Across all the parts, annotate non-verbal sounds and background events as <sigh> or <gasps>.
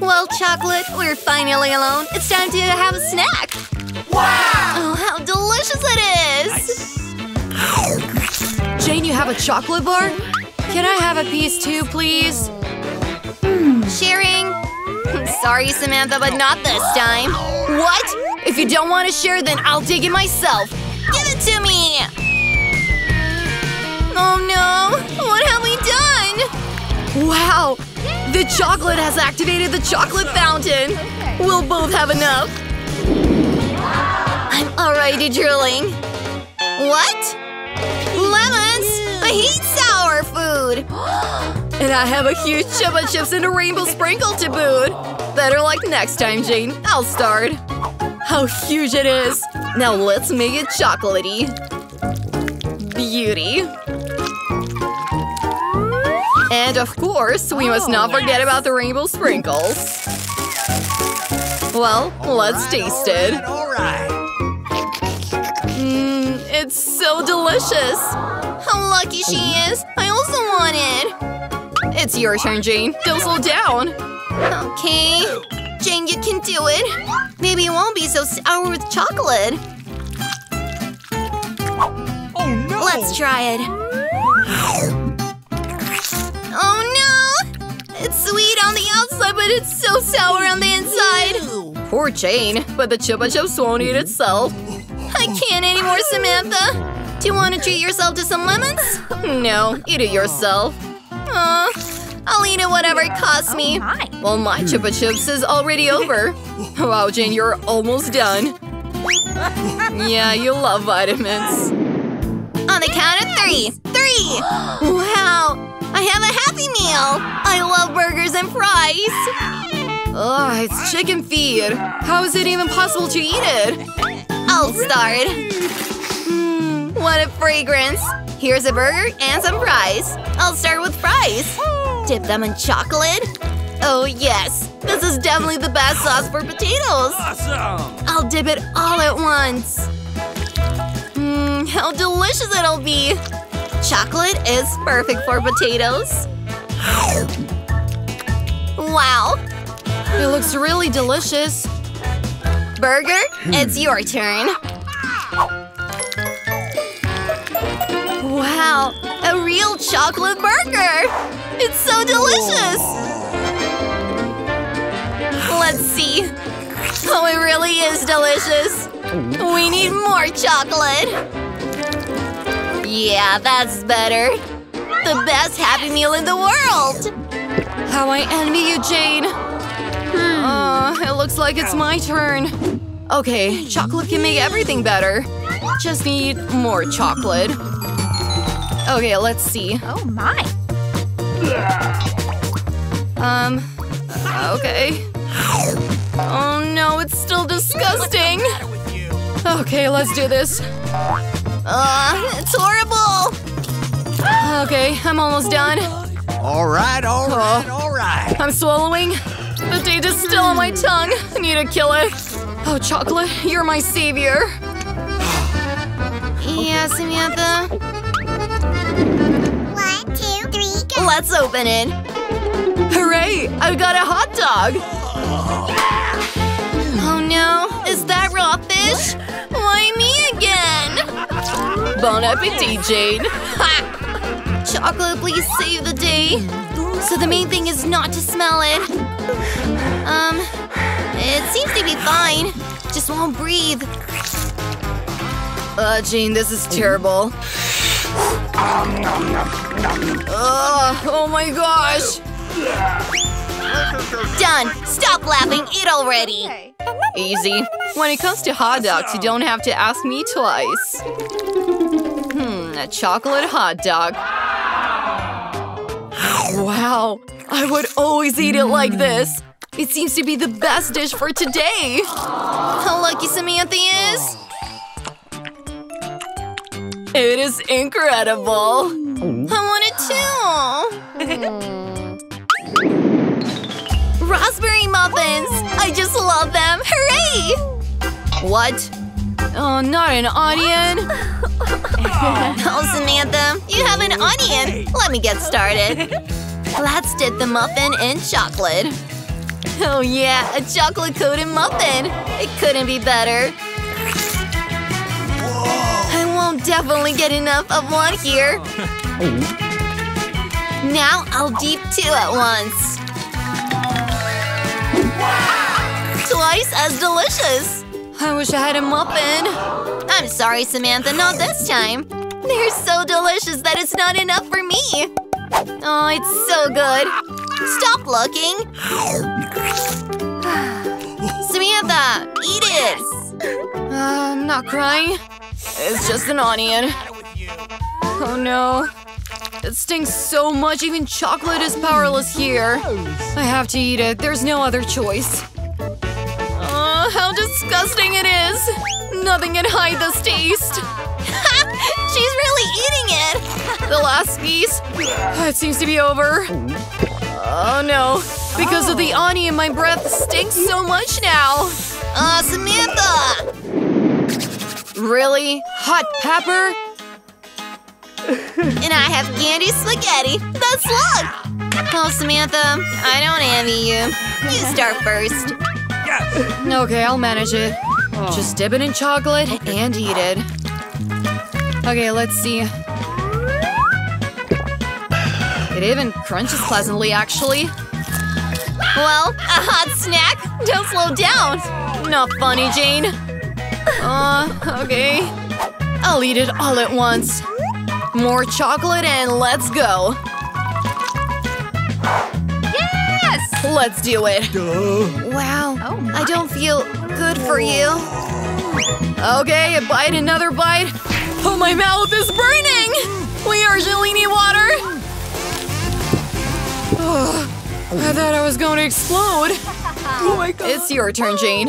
Well, Chocolate, we're finally alone. It's time to have a snack. Wow! Oh, how delicious it is! Jane, you have a chocolate bar? Can I have a piece too, please? Hmm, sharing? <laughs> Sorry, Samantha, but not this time. What? If you don't want to share, then I'll take it myself. Give it to me! Oh no! What have we done? Wow! The chocolate has activated the chocolate fountain! We'll both have enough! I'm already drooling. What? Lemons! I hate sour food! <gasps> And I have a huge Chupa Chups and a rainbow sprinkle to boot! Better like next time, Jane. I'll start. How huge it is! Now let's make it chocolatey. Beauty. And of course, we must not forget about the rainbow sprinkles. Well, let's taste it. Mmm, it's so delicious! How lucky she is! I also want it! It's your turn, Jane. Don't slow down. Okay. Jane, you can do it. Maybe it won't be so sour with chocolate. Oh no! Let's try it. It's sweet on the outside, but it's so sour on the inside. Poor Jane, but the Chupa Chups won't eat itself. I can't anymore, Samantha. Do you want to treat yourself to some lemons? <laughs> No, eat it yourself. Uh, I'll eat it whatever it costs me. Well, my Chupa Chups is already over. Wow, Jane, you're almost done. <laughs> Yeah, you love vitamins. On the count of three. Three! <gasps> Wow! I have a Happy Meal! I love burgers and fries! Ugh, it's chicken feed. How is it even possible to eat it? I'll start. Mmm, what a fragrance! Here's a burger and some fries. I'll start with fries. Dip them in chocolate. Oh yes, this is definitely the best sauce for potatoes. Awesome! I'll dip it all at once. Mmm, how delicious it'll be! Chocolate is perfect for potatoes. Wow! It looks really delicious. Burger, hmm. it's your turn. Wow, a real chocolate burger! It's so delicious! Let's see. Oh, it really is delicious. We need more chocolate. Yeah, that's better. The best Happy Meal in the world! How I envy you, Jane. Uh, it looks like it's my turn. Okay, chocolate can make everything better. Just need more chocolate. Okay, let's see. Oh my. Um, okay. Oh no, it's still disgusting. Okay, let's do this. Uh, it's horrible! Okay, I'm almost done. All right, all right, all right. I'm swallowing. The taste is still on my tongue. I need to kill it. Oh, chocolate, you're my savior. <gasps> Yeah, Samantha. One, two, three, go. Let's open it. Hooray! I've got a hot dog. Oh no, is that raw fish? Why me again? Bon appetit, Jane. Ha! <laughs> Chocolate, please save the day. So the main thing is not to smell it. Um, it seems to be fine. Just won't breathe. Uh, Jane, this is terrible. Ugh, oh my gosh! Done. Stop laughing. Eat already. Easy. When it comes to hot dogs, you don't have to ask me twice. Hmm, a chocolate hot dog. Wow, I would always eat it like this. It seems to be the best dish for today. How lucky Samantha is. It is incredible. I want it too. <laughs> Raspberry muffins. I just love them. Hooray! What? Oh, not an onion. <laughs> Oh, Samantha, you have an onion. Let me get started. Let's dip the muffin in chocolate. Oh yeah, a chocolate-coated muffin. It couldn't be better. Whoa. I won't definitely get enough of one here. Now I'll deep two at once. Twice as delicious. I wish I had a muffin. I'm sorry, Samantha, not this time. They're so delicious that it's not enough for me. Oh, it's so good. Stop looking. Samantha, eat it. Uh, I'm not crying. It's just an onion. Oh no. It stinks so much, even chocolate is powerless here. I have to eat it. There's no other choice. Oh, how disgusting it is! Nothing can hide this taste. <laughs> She's really eating it. The last piece. It seems to be over. Oh no. Because of the onion, my breath stinks so much now. Uh, Samantha! Really? Hot pepper? And I have candy spaghetti. That's luck! Oh, Samantha, I don't envy you. You start first. Yes. Okay, I'll manage it. Just dip it in chocolate and eat it. Okay, let's see. It even crunches pleasantly, actually. Well, a hot snack. Don't slow down. Not funny, Jane. Uh, okay. I'll eat it all at once. More chocolate and let's go. Yes! Let's do it. Wow, oh I don't feel good for you. Okay, a bite, another bite. Oh, my mouth is burning! We urgently need water! Ugh, I thought I was going to explode. <laughs> Oh my god. It's your turn, Jane.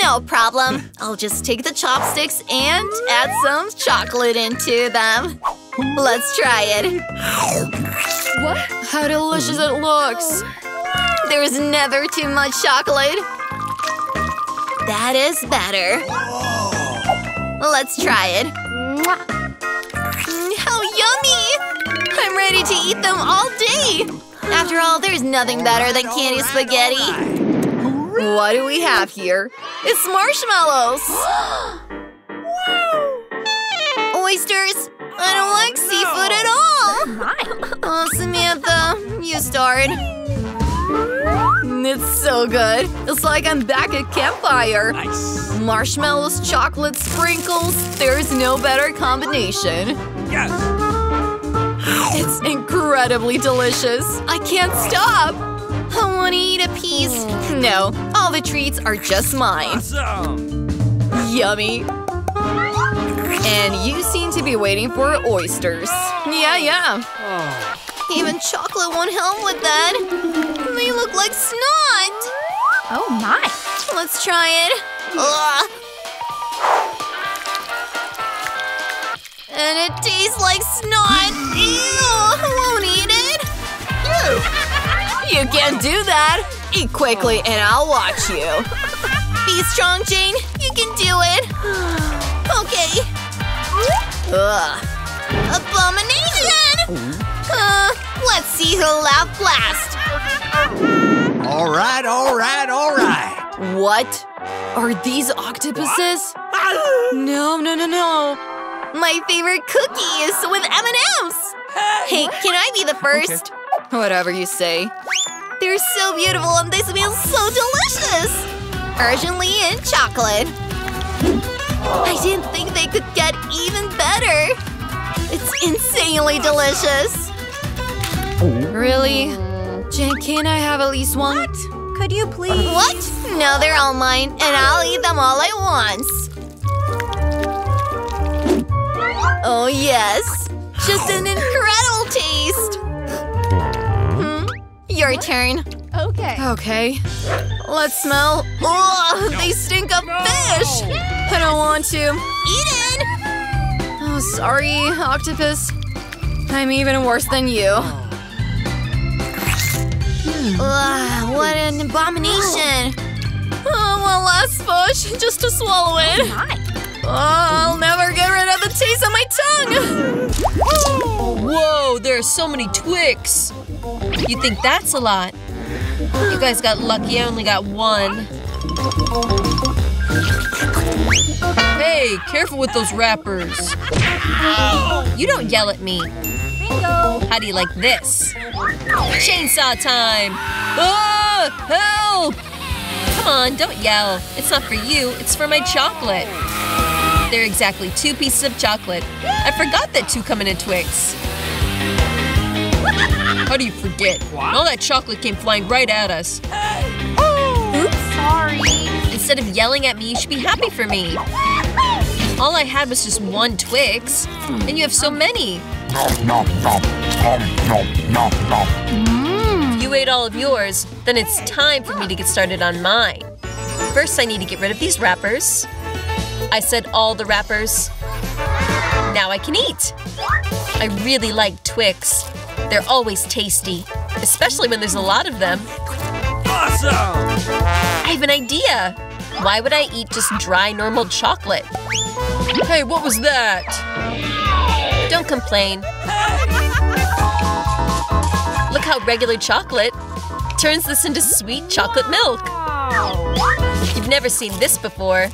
No problem. I'll just take the chopsticks and add some chocolate into them. Let's try it. What? How delicious it looks. There's never too much chocolate. That is better. Let's try it. How yummy! I'm ready to eat them all day. After all, there's nothing better than candy spaghetti. What do we have here? It's marshmallows! <gasps> Oysters! I don't like oh, seafood at all! Oh, Samantha, you start. It's so good. It's like I'm back at campfire. Nice. Marshmallows, chocolate, sprinkles. There's no better combination. Yes. It's incredibly delicious. I can't stop. I want to eat a piece. No, all the treats are just mine. Awesome. Yummy. And you seem to be waiting for oysters. Yeah, yeah. Oh. Even chocolate won't help with that. They look like snot. Oh my. Let's try it. Ugh. And it tastes like snot. Ew, I won't eat it. You can't do that. Eat quickly and I'll watch you. Be strong, Jane. You can do it. Okay. Ugh. Abomination! Uh, let's see who'll laugh last. <laughs> All right, all right, all right. What? Are these octopuses? <laughs> No, no, no, no. My favorite cookies with M&Ms. Hey, can I be the first? Whatever you say. They're so beautiful and they smell so delicious. Urgently in chocolate. I didn't think they could get even better. It's insanely delicious. Really? Jane, can I have at least one? Could you please? What? No, they're all mine, and I'll eat them all at once. Oh, yes. Just an <gasps> incredible taste. Hmm? Your turn. Okay. Okay. Let's smell. Oh, they stink of fish. I don't want to. Eat it. Oh, sorry, octopus. I'm even worse than you. Ugh, what an abomination. Oh, oh one last push, just to swallow it. Oh, my. Oh, I'll never get rid of the taste on my tongue. Whoa, there are so many Twix. You think that's a lot? You guys got lucky, I only got one. Hey, careful with those wrappers. You don't yell at me. How do you like this? Chainsaw time! Oh, Help! Come on, don't yell. It's not for you, it's for my chocolate. There are exactly two pieces of chocolate. I forgot that two come in a Twix. How do you forget? All that chocolate came flying right at us. Oops, sorry. Instead of yelling at me, you should be happy for me. All I had was just one Twix, hmm. and you have so many. If you ate all of yours, then it's time for me to get started on mine. First, I need to get rid of these wrappers. I said all the wrappers. Now I can eat. I really like Twix. They're always tasty, especially when there's a lot of them. Awesome! I have an idea. Why would I eat just dry, normal chocolate? Hey, what was that? Don't complain. Look how regular chocolate turns this into sweet chocolate milk. You've never seen this before.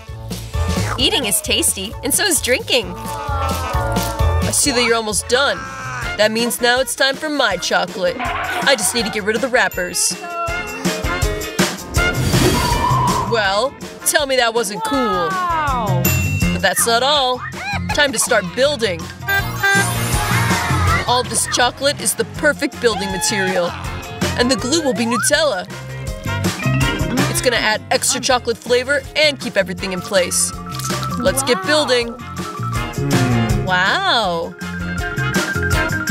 Eating is tasty, and so is drinking. I see that you're almost done. That means now it's time for my chocolate. I just need to get rid of the wrappers. Well, tell me that wasn't cool. But that's not all. Time to start building. All this chocolate is the perfect building material. And the glue will be Nutella. It's gonna add extra chocolate flavor and keep everything in place. Let's get building. Wow.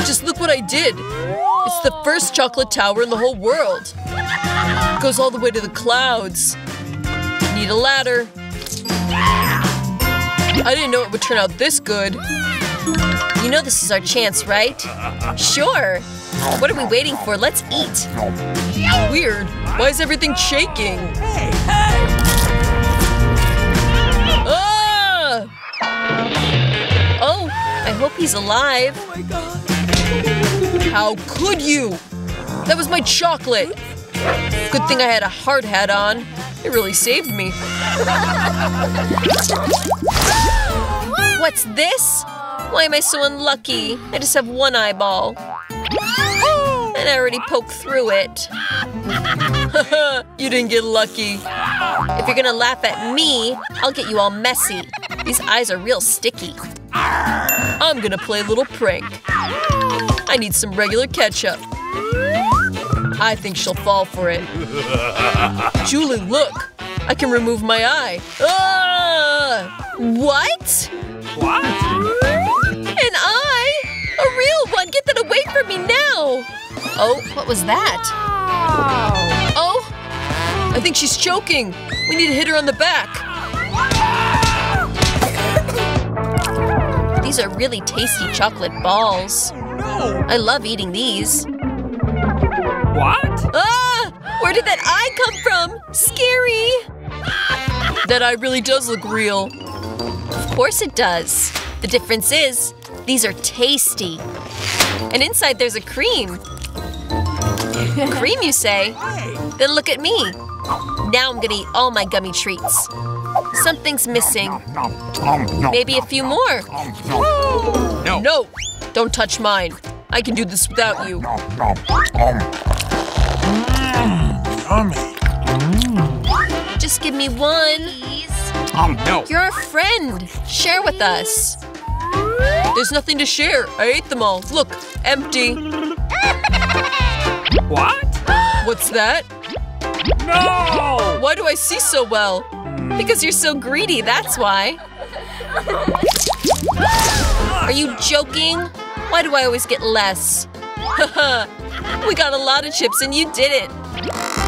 Just look what I did. It's the first chocolate tower in the whole world. It goes all the way to the clouds. Need a ladder. I didn't know it would turn out this good. You know this is our chance, right? Sure. What are we waiting for? Let's eat. Weird. Why is everything shaking? Hey. Ah! Oh, I hope he's alive. Oh my god. How could you? That was my chocolate. Good thing I had a hard hat on. It really saved me. <laughs> What's this? Why am I so unlucky? I just have one eyeball. And I already poked through it. <laughs> you didn't get lucky. If you're gonna laugh at me, I'll get you all messy. These eyes are real sticky. I'm gonna play a little prank. I need some regular ketchup. I think she'll fall for it. <laughs> Julie, look! I can remove my eye. Ah! What? What? One! Get that away from me now! Oh, what was that? Oh! I think she's choking. We need to hit her on the back. These are really tasty chocolate balls. No! I love eating these. What? Ah! Where did that eye come from? Scary! That eye really does look real. Of course it does. The difference is, these are tasty. And inside there's a cream. cream, you say? Then look at me. Now I'm gonna eat all my gummy treats. Something's missing. Maybe a few more. No. No! Don't touch mine. I can do this without you. Just give me one. No. You're a friend. Share with us. There's nothing to share. I ate them all. Look, empty. <laughs> What? What's that? No! Why do I see so well? Hmm. Because you're so greedy, that's why. <laughs> Are you joking? Why do I always get less? Haha, <laughs> we got a lot of chips and you didn't.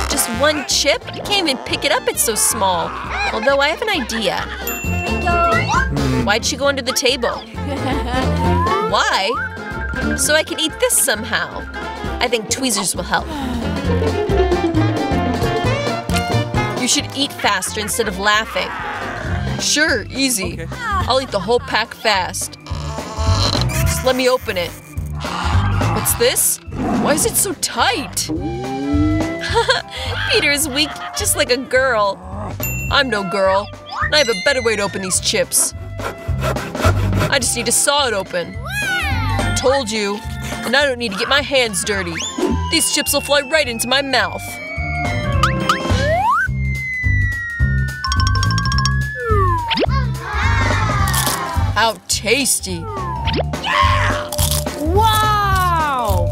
Just one chip? Can't even pick it up, it's so small. Although I have an idea. Why'd she go under the table? Why? So I can eat this somehow. I think tweezers will help. You should eat faster instead of laughing. Sure, easy. I'll eat the whole pack fast. Just let me open it. What's this? Why is it so tight? <laughs> Peter is weak just like a girl. I'm no girl. I have a better way to open these chips. I just need to saw it open. Told you. And I don't need to get my hands dirty. These chips will fly right into my mouth. How tasty! Wow!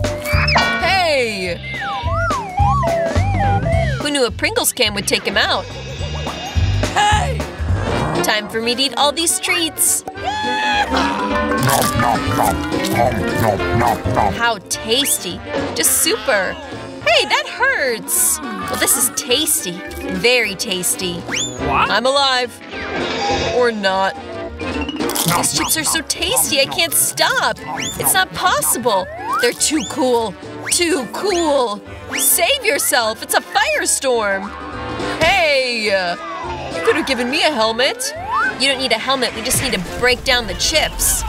Hey! Who knew a Pringles can would take him out? Hey! Time for me to eat all these treats. How tasty! Just super! Hey, that hurts! Well, this is tasty. Very tasty. What? I'm alive. Or not. These chips are so tasty, I can't stop. It's not possible. They're too cool. Too cool. Save yourself. It's a firestorm. Hey! You could have given me a helmet. You don't need a helmet. We just need to break down the chips.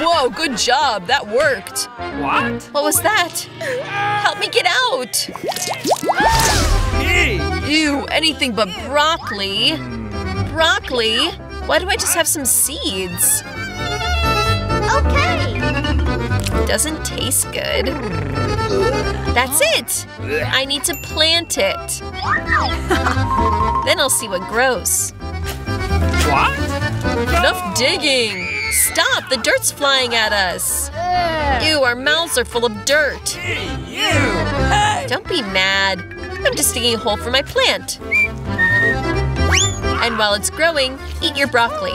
Whoa, good job. That worked. What? What was that? Help me get out. Ew, anything but broccoli. Broccoli? Why do I just have some seeds? Okay. Doesn't taste good. That's it! I need to plant it. <laughs> then I'll see what grows. What? Enough digging! Stop! The dirt's flying at us! Ew, our mouths are full of dirt. You! Don't be mad. I'm just digging a hole for my plant. And while it's growing, eat your broccoli.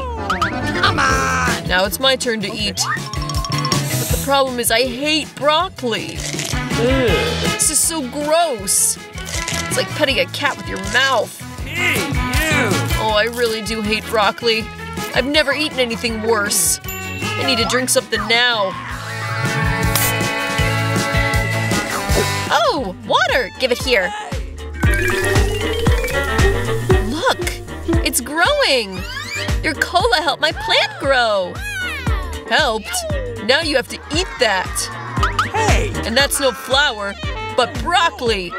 Come on! Now it's my turn to eat. But the problem is I hate broccoli. This is so gross. It's like petting a cat with your mouth. Hey, you! Oh, I really do hate broccoli. I've never eaten anything worse. I need to drink something now. Oh, water! Give it here. Look, it's growing. Your cola helped my plant grow. Helped? Now you have to eat that. Hey! And that's no flour, but broccoli.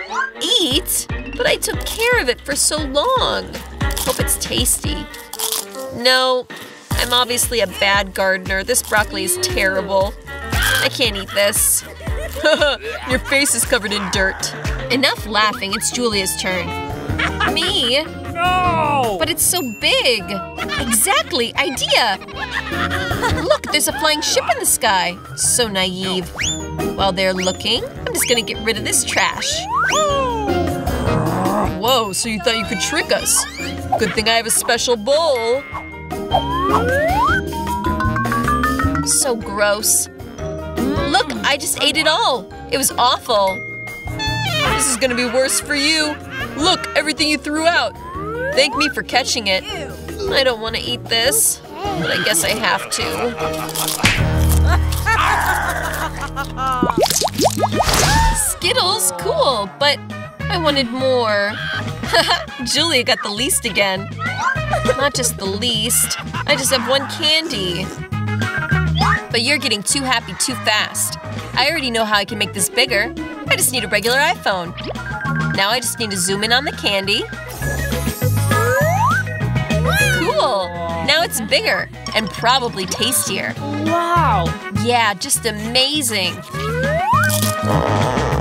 Eat? But I took care of it for so long. Hope it's tasty. No, I'm obviously a bad gardener. This broccoli is terrible. I can't eat this. <laughs> Your face is covered in dirt. Enough laughing, it's Julia's turn. <laughs> Me? No! But it's so big. Exactly, idea. <laughs> Look, there's a flying ship in the sky. So naive. While they're looking, I'm just gonna get rid of this trash. Whoa, so you thought you could trick us? Good thing I have a special bowl. So gross. Look, I just ate it all. It was awful. This is gonna be worse for you. Look, everything you threw out. Thank me for catching it. I don't want to eat this, but I guess I have to. <laughs> Skittles, cool, but I wanted more. <laughs> Julia got the least again. Not just the least. I just have one candy. But you're getting too happy too fast. I already know how I can make this bigger. I just need a regular iPhone. Now I just need to zoom in on the candy. Cool! Now it's bigger and probably tastier. Wow! Yeah, just amazing.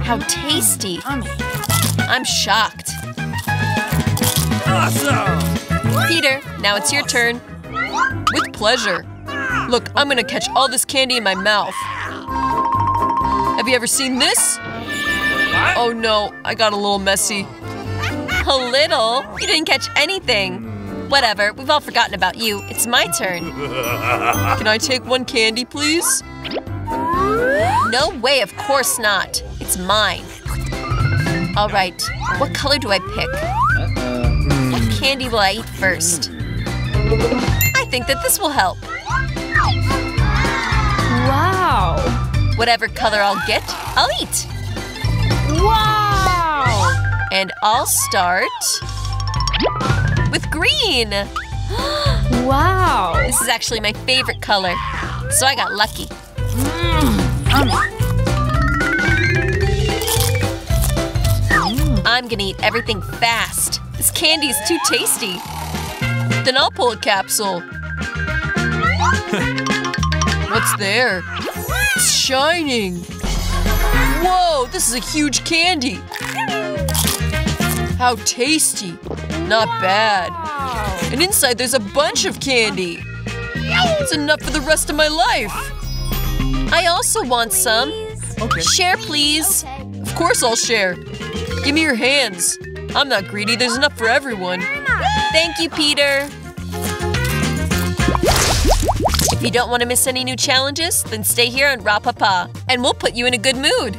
How tasty. I'm shocked. Awesome! Peter, now it's your turn. With pleasure. Look, I'm gonna catch all this candy in my mouth. Have you ever seen this? Oh no, I got a little messy. A little? You didn't catch anything. Whatever, we've all forgotten about you. It's my turn. <laughs> Can I take one candy, please? No way, of course not. It's mine. All right, what color do I pick? Candy will I eat first? I think that this will help. Wow! Whatever color I'll get, I'll eat. Wow! And I'll start with green. <gasps> Wow! This is actually my favorite color, so I got lucky. Mm. I'm gonna eat everything fast. This candy is too tasty. Then I'll pull a capsule. <laughs> What's there? It's shining. Whoa, this is a huge candy. How tasty. Not bad. And inside there's a bunch of candy. It's enough for the rest of my life. I also want some. Okay. Share, please. Of course I'll share. Give me your hands. I'm not greedy. There's enough for everyone. Thank you, Peter. If you don't want to miss any new challenges, then stay here on Rapapa, and we'll put you in a good mood.